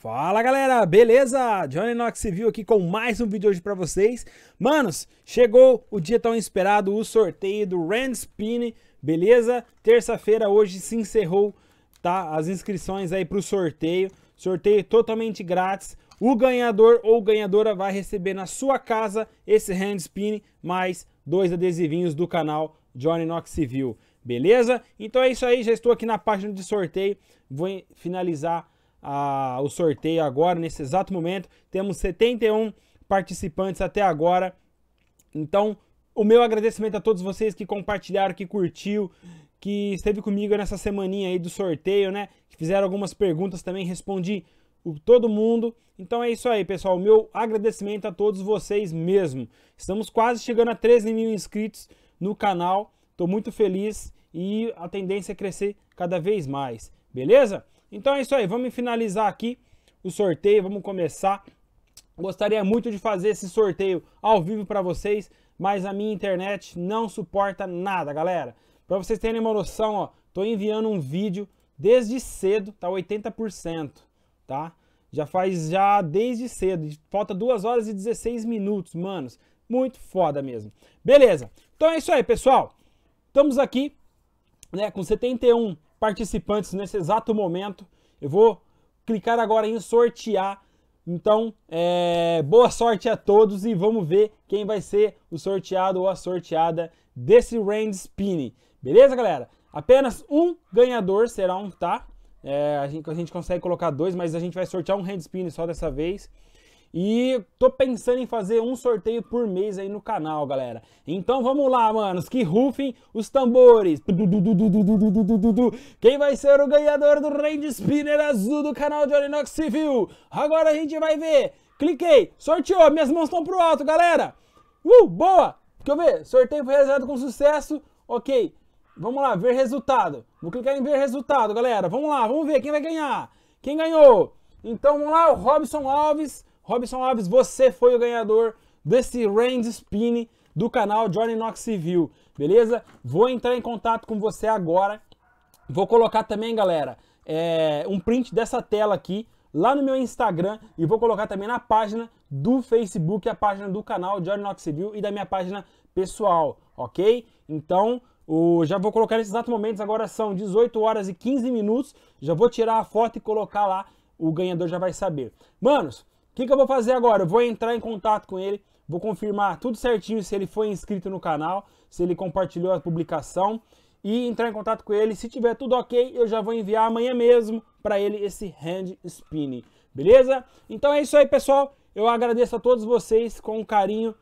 Fala galera, beleza? Johnny Knox Civil aqui com mais um vídeo hoje pra vocês. Manos, chegou o dia tão esperado, o sorteio do Rand Spin, beleza? Terça-feira hoje se encerrou, tá? As inscrições aí pro sorteio, sorteio totalmente grátis. O ganhador ou ganhadora vai receber na sua casa esse Hand Spin mais dois adesivinhos do canal Johnny Knox Civil, beleza? Então é isso aí, já estou aqui na página de sorteio, vou finalizar a, o sorteio agora, nesse exato momento. Temos 71 participantes até agora. Então, o meu agradecimento a todos vocês que compartilharam, que curtiu, que esteve comigo nessa semaninha aí do sorteio, né? Que fizeram algumas perguntas também, respondi o, todo mundo. Então é isso aí, pessoal. O meu agradecimento a todos vocês mesmo. Estamos quase chegando a 13 mil inscritos no canal. Estou muito feliz e a tendência é crescer cada vez mais. Beleza? Então é isso aí, vamos finalizar aqui o sorteio, vamos começar. Gostaria muito de fazer esse sorteio ao vivo para vocês, mas a minha internet não suporta nada, galera. Para vocês terem uma noção, ó, tô enviando um vídeo desde cedo, tá 80%, tá? Já faz já desde cedo, falta 2 horas e 16 minutos, manos. Muito foda mesmo. Beleza, então é isso aí, pessoal. Estamos aqui né, com 71 participantes nesse exato momento. Eu vou clicar agora em sortear. Então, é, boa sorte a todos e vamos ver quem vai ser o sorteado ou a sorteada desse Range Spin. Beleza, galera? Apenas um ganhador será um, tá? É, a, gente, a gente consegue colocar dois, mas a gente vai sortear um Hand Spin só dessa vez. E tô pensando em fazer um sorteio por mês aí no canal, galera. Então vamos lá, manos, que rufem os tambores. Quem vai ser o ganhador do Range Spinner azul do canal de Orinox Civil? Agora a gente vai ver. Cliquei, sorteou, minhas mãos estão pro alto, galera. Uh, boa! Deixa eu ver, sorteio foi realizado com sucesso. Ok, vamos lá, ver resultado. Vou clicar em ver resultado, galera. Vamos lá, vamos ver quem vai ganhar. Quem ganhou? Então vamos lá, o Robson Alves Robson Alves, você foi o ganhador desse Range Spin do canal Johnny Knox Civil, beleza? Vou entrar em contato com você agora. Vou colocar também, galera, é, um print dessa tela aqui lá no meu Instagram e vou colocar também na página do Facebook, a página do canal Johnny Knox Civil e da minha página pessoal, ok? Então, o, já vou colocar nesses exatos momentos, agora são 18 horas e 15 minutos, já vou tirar a foto e colocar lá, o ganhador já vai saber. Manos, que, que eu vou fazer agora? Eu vou entrar em contato com ele, vou confirmar tudo certinho se ele foi inscrito no canal, se ele compartilhou a publicação e entrar em contato com ele. Se tiver tudo ok, eu já vou enviar amanhã mesmo para ele esse hand spinning, beleza? Então é isso aí, pessoal. Eu agradeço a todos vocês com carinho.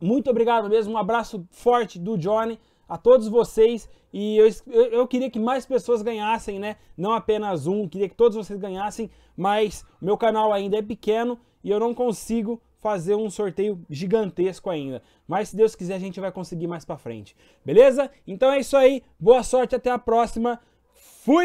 Muito obrigado mesmo. Um abraço forte do Johnny a todos vocês e eu, eu, queria que mais pessoas ganhassem, né? Não apenas um, queria que todos vocês ganhassem, mas meu canal ainda é pequeno e eu não consigo fazer um sorteio gigantesco ainda. Mas se Deus quiser a gente vai conseguir mais para frente. Beleza? Então é isso aí. Boa sorte, até a próxima. Fui!